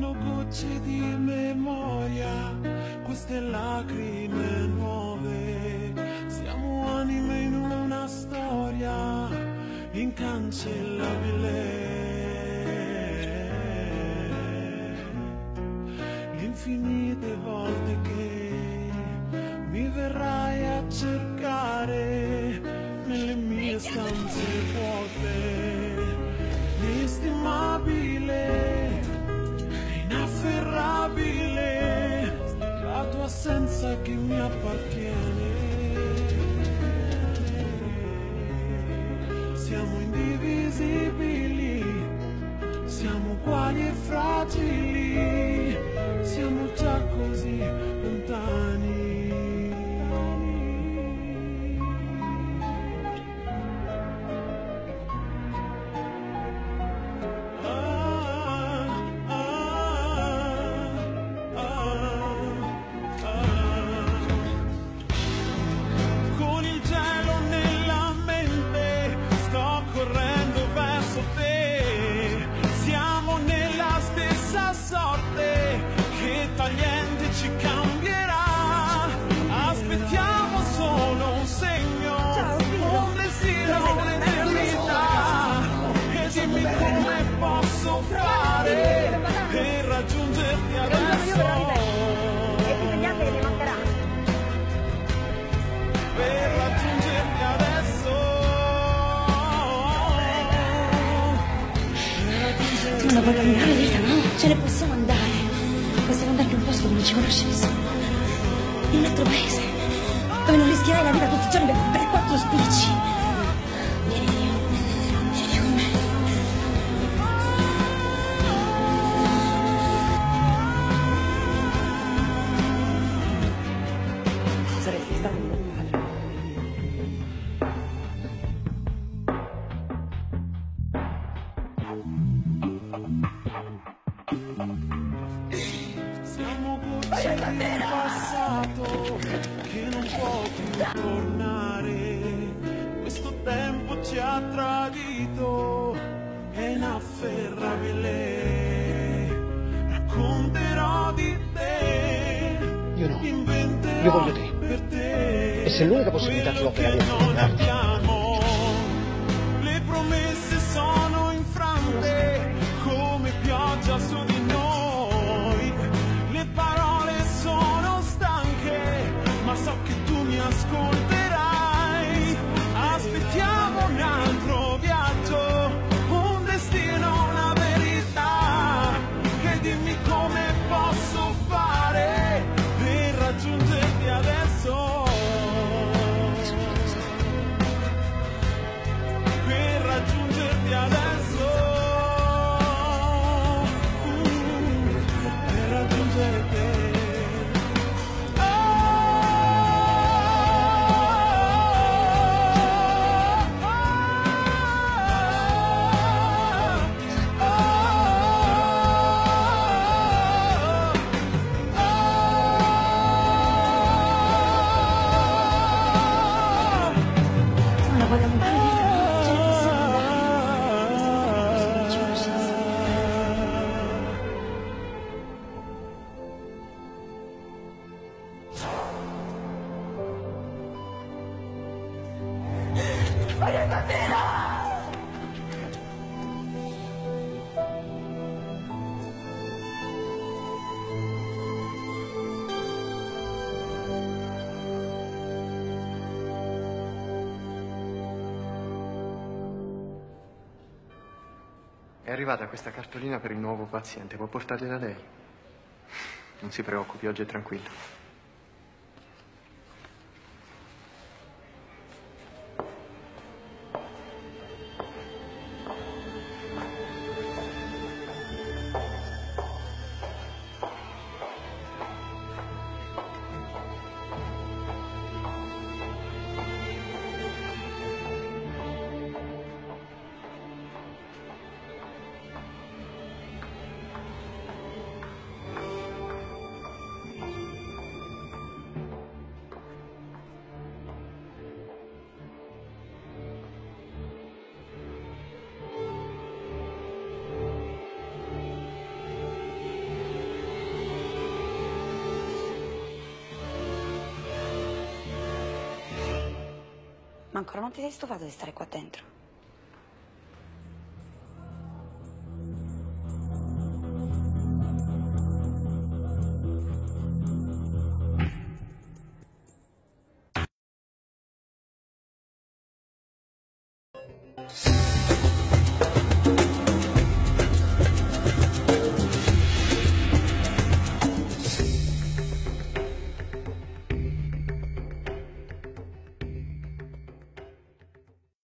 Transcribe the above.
Sono gocce di memoria, queste lacrime nuove. Siamo anime in una storia incancellabile. Infinite volte che mi verrai a cercare nelle mie stanze vuote. Inestimabile, la tua assenza che mi appartiene. Siamo indivisibili, siamo uguali e fragili, la voglio andare, Rita, no? Ce ne possiamo andare. Possiamo andare in un posto dove non ci conosce nessuno. In un altro paese. Dove non rischierai la vita tutti i giorni per, per quattro spicci. Di passato che non può più tornare. Questo tempo ci ha tradito, è inafferrabile. Racconterò di te. Io no. Inventerò Io voglio te. per te. E se l'unica possibilità che ho per quello È arrivata questa cartolina per il nuovo paziente, può portargliela lei? Non si preoccupi, oggi è tranquillo. Ancora non ti sei stufato di stare qua dentro? Thank